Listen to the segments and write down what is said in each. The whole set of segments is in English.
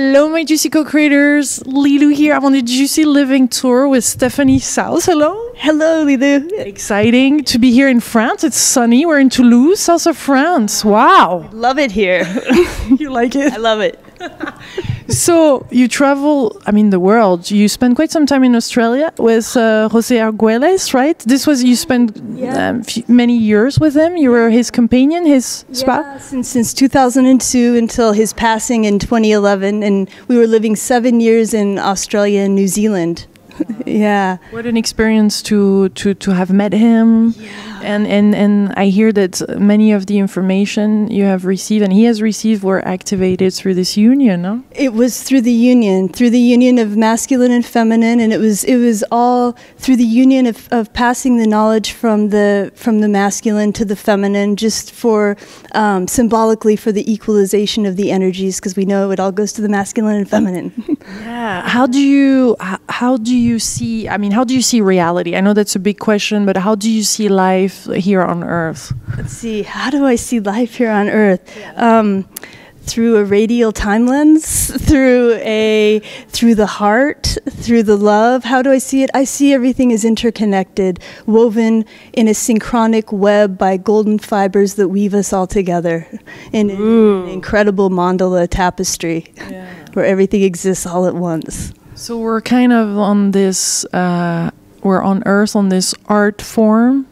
Hello, my Juicy co-creators. Lilou here. I'm on the Juicy Living Tour with Stephanie South. Hello. Hello, Lilou. Exciting to be here in France. It's sunny. We're in Toulouse, south of France. Wow. Love it here. you like it? I love it. so you travel, I mean, the world. You spent quite some time in Australia with uh, Jose Arguelles, right? This was you spent Yeah. um, many years with him. You were his companion, his spa. Yeah, since, since 2002 until his passing in 2011. And we were living seven years in Australia and New Zealand. yeah. What an experience to to to have met him, and and and I hear that many of the information you have received and he has received were activated through this union. No? It was through the union, through the union of masculine and feminine, and it was it was all through the union of, of passing the knowledge from the from the masculine to the feminine, just for um, symbolically for the equalization of the energies, because we know it all goes to the masculine and feminine. Yeah. How do you how do you see? I mean, how do you see reality? I know that's a big question, but how do you see life here on Earth? Let's see, how do I see life here on Earth? Um, through a radial time lens, through a through the heart, through the love. How do I see it? I see everything is interconnected, woven in a synchronic web by golden fibers that weave us all together in an incredible mandala tapestry where everything exists all at once. So we're kind of on this. Uh, we're on Earth on this art form.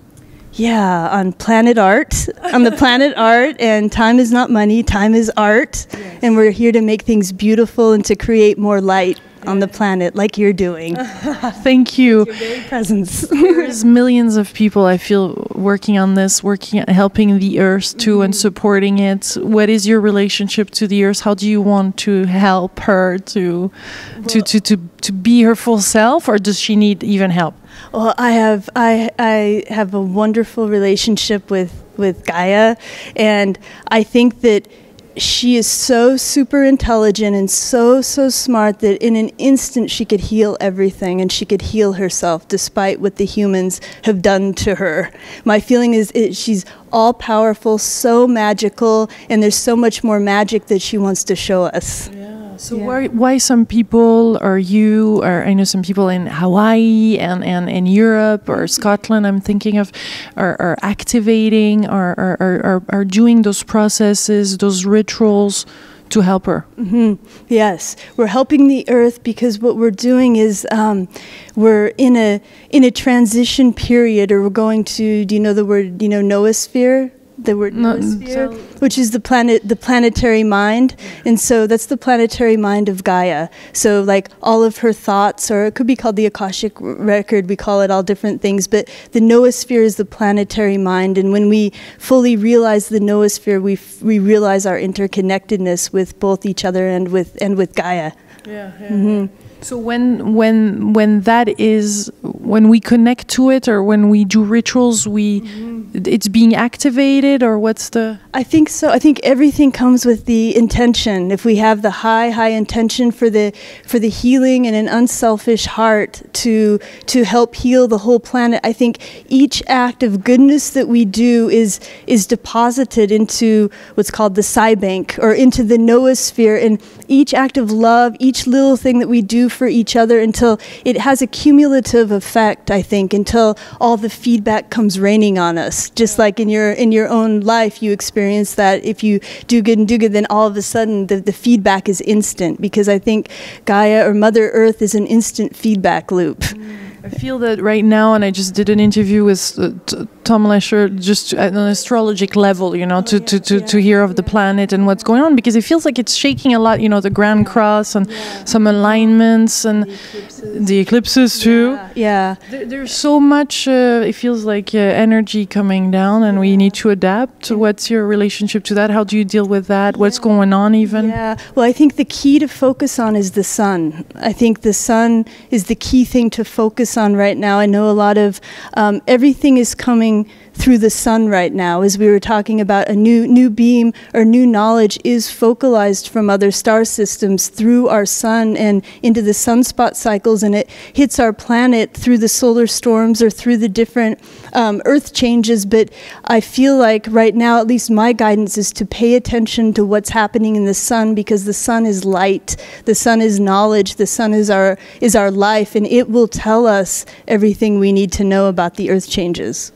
Yeah, on planet art, on the planet art, and time is not money, time is art. And we're here to make things beautiful and to create more light on the planet, like you're doing. Thank you. Presence. There's millions of people I feel working on this, working helping the earth too and mm-hmm. supporting it. What is your relationship to the earth? How do you want to help her to to, to, to, to be her full self or does she need even help? Well, I have I I have a wonderful relationship with with Gaia, and I think that she is so super intelligent and so so smart that in an instant she could heal everything and she could heal herself despite what the humans have done to her. My feeling is it, she's all powerful, so magical, and there's so much more magic that she wants to show us. So why why some people or you or I know some people in Hawaii and, and in Europe or Scotland I'm thinking of are, are activating or are, are, are, are doing those processes, those rituals to help her. Yes, we're helping the earth because what we're doing is um, we're in a in a transition period, or we're going to. Do you know the word? You know, noosphere. The word No, mm, noosphere, so- which is the planet, the planetary mind, and so that's the planetary mind of Gaia. So, like all of her thoughts, or it could be called the akashic record. We call it all different things, but the noosphere is the planetary mind, and when we fully realize the noosphere, we f- we realize our interconnectedness with both each other and with and with Gaia. Yeah. Mm-hmm. So when when when that is when we connect to it or when we do rituals, we mm-hmm. it's being activated or what's the I think so. I think everything comes with the intention. If we have the high, high intention for the for the healing and an unselfish heart to to help heal the whole planet, I think each act of goodness that we do is is deposited into what's called the Psi bank or into the noosphere. And each act of love, each little thing that we do for each other, until it has a cumulative effect. I think until all the feedback comes raining on us, just like in your in your own life, you experience that if you do good and do good, then all of a sudden the, the feedback is instant because I think Gaia or Mother Earth is an instant feedback loop. Mm. I feel that right now, and I just did an interview with uh, t- Tom Lescher, just at an astrologic level, you know, to, to, to, to hear of the planet and what's going on, because it feels like it's shaking a lot, you know, the Grand Cross and some alignments and the eclipses too. Yeah. There, there's so much, uh, it feels like uh, energy coming down, and we need to adapt. What's your relationship to that? How do you deal with that? What's going on, even? Yeah, well, I think the key to focus on is the sun. I think the sun is the key thing to focus on right now. I know a lot of um, everything is coming through the sun right now, as we were talking about a new new beam or new knowledge is focalized from other star systems through our sun and into the sunspot cycles, and it hits our planet through the solar storms or through the different um, Earth changes. But I feel like right now, at least my guidance is to pay attention to what's happening in the sun because the sun is light, the sun is knowledge, the sun is our is our life, and it will tell us everything we need to know about the Earth changes.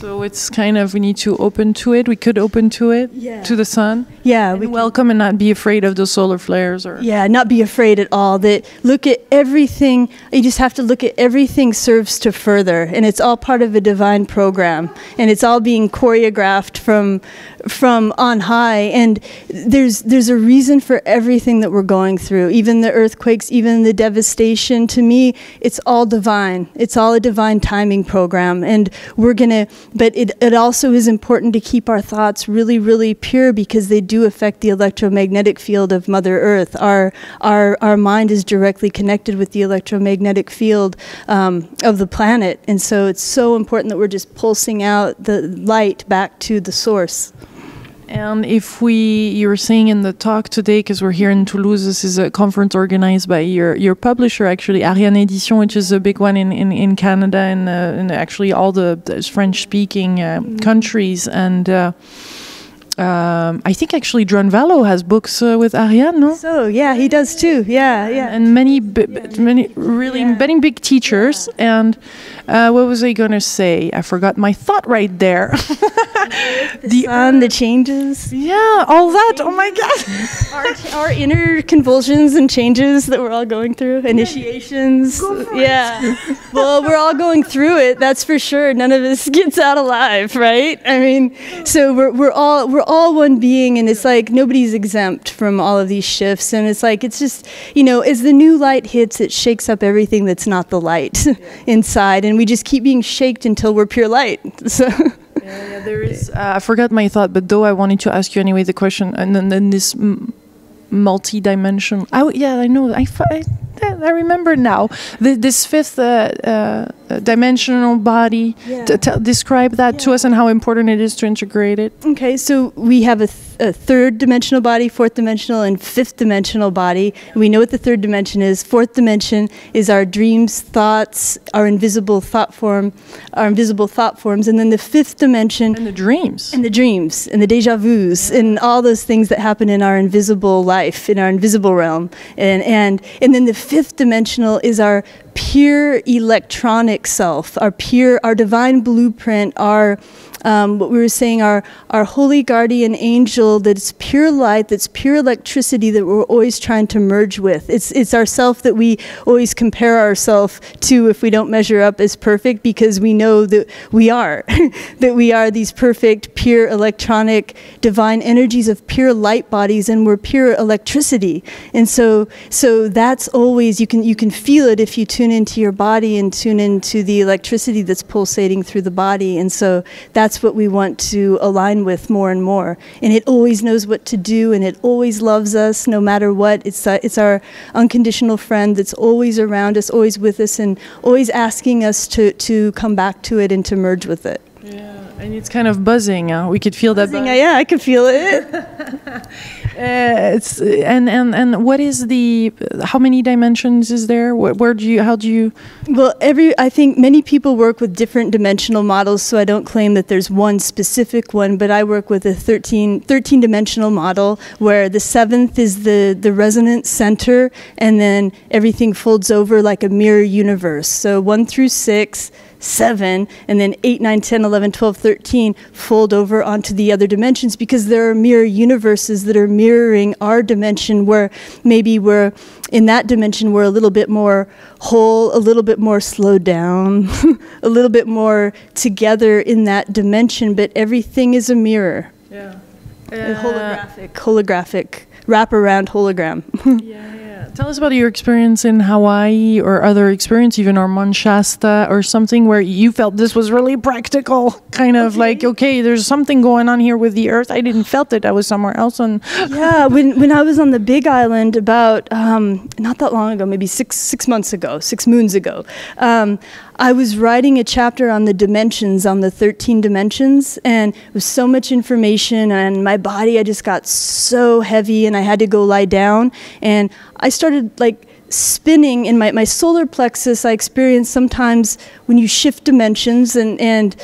So it's kind of we need to open to it. We could open to it, Yeah. to the sun. Yeah, and we can- welcome and not be afraid of the solar flares or Yeah, not be afraid at all. That look at everything. You just have to look at everything serves to further, and it's all part of a divine program, and it's all being choreographed from from on high. And there's there's a reason for everything that we're going through, even the earthquakes, even the devastation. To me, it's all divine. It's all a divine timing program, and we're gonna. But it it also is important to keep our thoughts really really pure because they do affect the electromagnetic field of Mother Earth. Our our our mind is directly connected with the electromagnetic field um, of the planet, and so it's so important that we're just pulsing out the light back to the source. And if we, you were saying in the talk today, because we're here in Toulouse, this is a conference organized by your your publisher, actually, Ariane Edition, which is a big one in, in, in Canada and, uh, and actually all the, the French speaking uh, countries. And uh, um, I think actually Drunvalo has books uh, with Ariane, no? So yeah, he does too. Yeah, yeah. and many many really Yeah. many big teachers and uh, what was i going to say i forgot my thought right there the sun, the changes, yeah all that oh my god our, our inner convulsions and changes that we're all going through, initiations. Yeah. well, we're all going through it. That's for sure. None of us gets out alive, right? I mean, so we're we're all we're all one being, and it's like nobody's exempt from all of these shifts. And it's like it's just you know, as the new light hits, it shakes up everything that's not the light inside, and we just keep being shaked until we're pure light. So. Yeah, yeah, there is uh, i forgot my thought but though i wanted to ask you anyway the question and then, then this m- multi-dimensional oh yeah i know i, I, I remember now. The, this fifth uh, uh, dimensional body Yeah. Describe that to us and how important it is to integrate it. Okay, so we have a, a third dimensional body, fourth dimensional, and fifth dimensional body. We know what the third dimension is. Fourth dimension is our dreams, thoughts, our invisible thought form, our invisible thought forms, and then the fifth dimension and the dreams and the dreams and the deja vus and all those things that happen in our invisible life, in our invisible realm. And, and, and then the fifth dimensional is our pure electronic self, our pure, our divine blueprint, our um, what we were saying, our, our holy guardian angel that's pure light, that's pure electricity that we're always trying to merge with. It's, it's ourself that we always compare ourselves to if we don't measure up as perfect because we know that we are, that we are these perfect, pure electronic, divine energies of pure light bodies and we're pure electricity. And so, so that's always, you can, you can feel it if you tune into your body and tune into the electricity that's pulsating through the body. And so that's what we want to align with more and more. And it always knows what to do and it always loves us no matter what. It's, uh, it's our unconditional friend that's always around us, always with us, and always asking us to, to come back to it and to merge with it. Yeah, and it's kind of buzzing. Huh? We could feel that. Buzzing, buzz. yeah, I can feel it. Uh, it's and and and what is the? How many dimensions is there? Where, where do you? How do you? Well, every I think many people work with different dimensional models, so I don't claim that there's one specific one, but I work with a 13, 13 dimensional model where the seventh is the the resonance center, and then everything folds over like a mirror universe. So one through six. 7 and then 8 9 10 11 12 13 fold over onto the other dimensions because there are mirror universes that are mirroring our dimension where maybe we're in that dimension we're a little bit more whole a little bit more slowed down a little bit more together in that dimension but everything is a mirror Yeah. a uh, holographic holographic wraparound hologram yeah. Tell us about your experience in Hawaii or other experience, even or Shasta or something where you felt this was really practical, kind of like okay, there's something going on here with the Earth. I didn't felt it. I was somewhere else, and yeah, when when I was on the Big Island about um, not that long ago, maybe six six months ago, six moons ago, um, I was writing a chapter on the dimensions, on the 13 dimensions, and it was so much information, and my body, I just got so heavy, and I had to go lie down. And I started like spinning in my, my solar plexus. I experience sometimes when you shift dimensions, and, and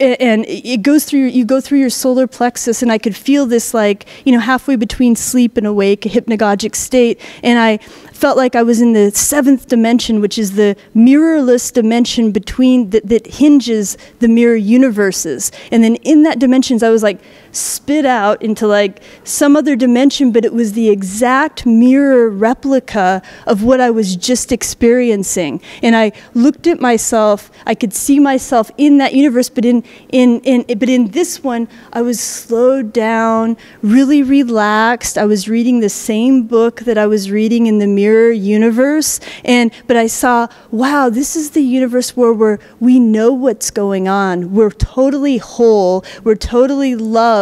and it goes through you go through your solar plexus and i could feel this like you know halfway between sleep and awake a hypnagogic state. And i felt like i was in the seventh dimension which is the mirrorless dimension between that, that hinges the mirror universes. And then in that dimensions i was like spit out into like some other dimension but it was the exact mirror replica of what i was just experiencing and i looked at myself i could see myself in that universe but in, in, in, but in this one, I was slowed down, really relaxed. I was reading the same book that I was reading in the mirror universe. And, but I saw, wow, this is the universe where we're, we know what's going on. We're totally whole. We're totally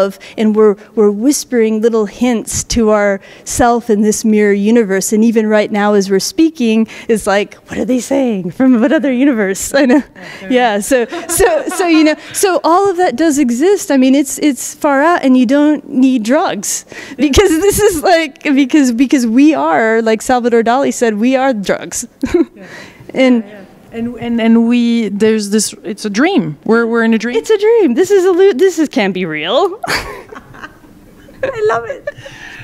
love. And we're, we're whispering little hints to ourself in this mirror universe. And even right now, as we're speaking, it's like, what are they saying from what other universe? I know. Yeah. So, so, so, you know, so all of that does exist. I mean, it's it's far out, and you don't need drugs because this is like because because we are like Salvador Dali said, we are drugs, and. Yeah, yeah. And, and and we there's this it's a dream we're we're in a dream it's a dream this is a this is can't be real I love it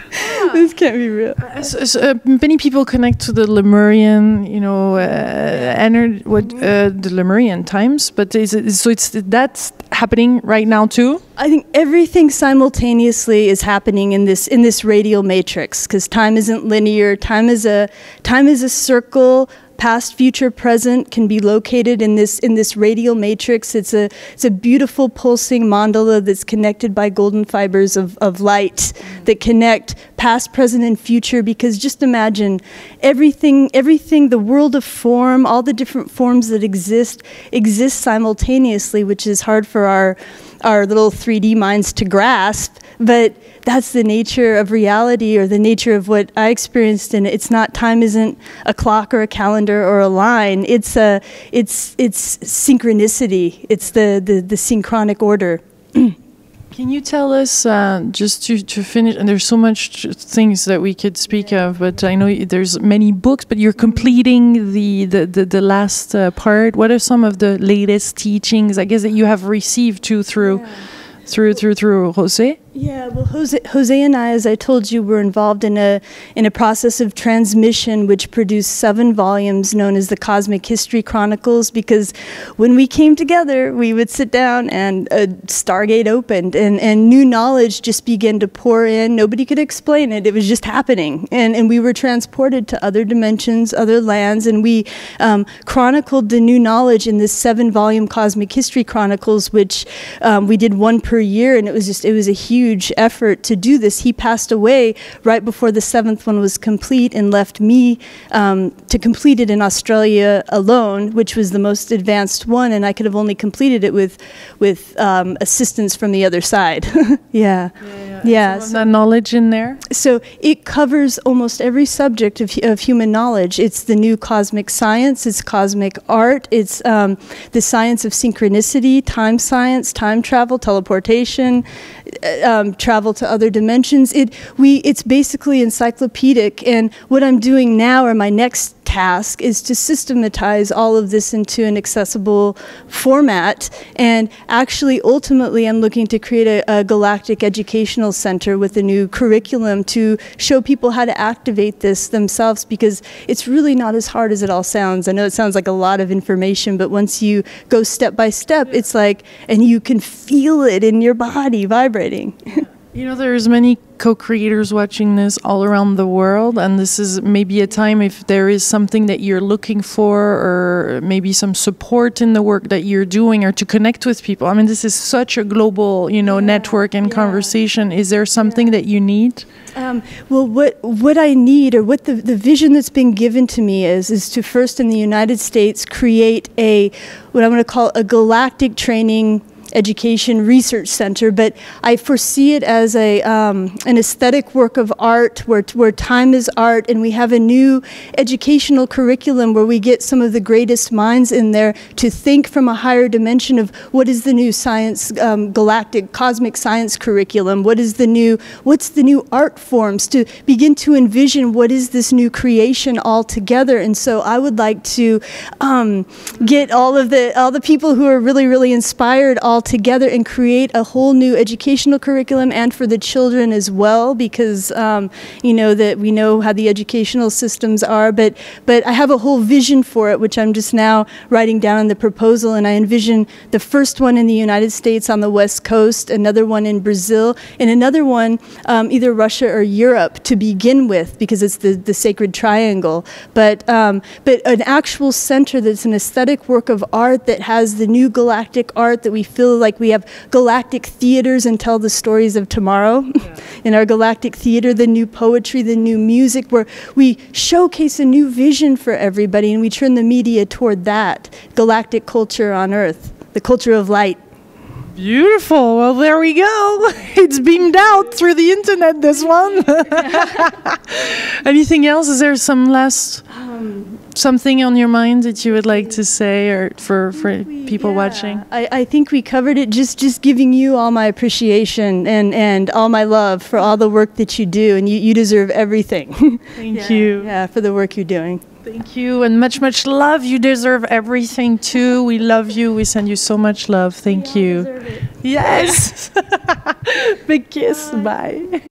this can't be real. Uh, so, so, uh, many people connect to the Lemurian, you know, uh, ener- what uh, the Lemurian times, but is it, so it's that's happening right now too. I think everything simultaneously is happening in this in this radial matrix because time isn't linear. Time is a time is a circle past, future, present can be located in this in this radial matrix. It's a it's a beautiful pulsing mandala that's connected by golden fibers of, of light that connect past, present, and future. Because just imagine everything everything the world of form, all the different forms that exist exist simultaneously, which is hard for our our little 3D minds to grasp. But that's the nature of reality or the nature of what I experienced and it's not time isn't a clock or a calendar or a line it's a it's it's synchronicity it's the the, the synchronic order Can you tell us, uh, just to, to finish, and there's so much things that we could speak of, but I know there's many books, but you're completing the, the, the, the last uh, part. What are some of the latest teachings, I guess, that you have received too through, yeah. through, through, through Jose? Yeah, well, Jose, Jose and I, as I told you, were involved in a in a process of transmission, which produced seven volumes known as the Cosmic History Chronicles. Because when we came together, we would sit down and a Stargate opened, and and new knowledge just began to pour in. Nobody could explain it; it was just happening, and and we were transported to other dimensions, other lands, and we um, chronicled the new knowledge in this seven-volume Cosmic History Chronicles, which um, we did one per year, and it was just it was a huge huge effort to do this. He passed away right before the seventh one was complete and left me um, to complete it in Australia alone, which was the most advanced one, and I could have only completed it with with um, assistance from the other side. yeah, yeah. yeah. So that knowledge in there. So it covers almost every subject of, of human knowledge. It's the new cosmic science. It's cosmic art. It's um, the science of synchronicity, time science, time travel, teleportation, um, travel to other dimensions. It we it's basically encyclopedic. And what I'm doing now, or my next task is to systematize all of this into an accessible format. And actually, ultimately, I'm looking to create a, a, galactic educational center with a new curriculum to show people how to activate this themselves because it's really not as hard as it all sounds. I know it sounds like a lot of information, but once you go step by step, it's like, and you can feel it in your body vibrating. You know, there's many co-creators watching this all around the world, and this is maybe a time if there is something that you're looking for, or maybe some support in the work that you're doing, or to connect with people. I mean, this is such a global, you know, yeah, network and yeah. conversation. Is there something yeah. that you need? Um, well, what what I need, or what the the vision that's been given to me is, is to first in the United States create a what I'm going to call a galactic training education research center, but I foresee it as a um, an aesthetic work of art where where time is art, and we have a new educational curriculum where we get some of the greatest minds in there to think from a higher dimension of what is the new science, um, galactic, cosmic science curriculum, what is the new, what's the new art forms to begin to envision what is this new creation all together. And so I would like to um, get all of the all the people who are really really inspired all together and create a whole new educational curriculum and for the children as well because um, you know that we know how the educational systems are. But but I have a whole vision for it which I'm just now writing down in the proposal. And I envision the first one in the United States on the west coast another one in Brazil and another one um, either Russia or Europe to begin with because it's the, the sacred triangle. But um, but an actual center that's an aesthetic work of art that has the new galactic art that we feel like we have galactic theaters and tell the stories of tomorrow. Yeah. In our galactic theater, the new poetry, the new music, where we showcase a new vision for everybody and we turn the media toward that galactic culture on Earth, the culture of light. Beautiful. Well, there we go. It's beamed out through the internet, this one. Anything else? Is there some last um, something on your mind that you would like to say or for, for we, people yeah. watching? I, I think we covered it just, just giving you all my appreciation and, and all my love for all the work that you do. And you, you deserve everything. Thank yeah. you. Yeah, for the work you're doing. Thank you and much, much love. You deserve everything too. We love you. We send you so much love. Thank you. Yes. Big kiss. Bye. Bye.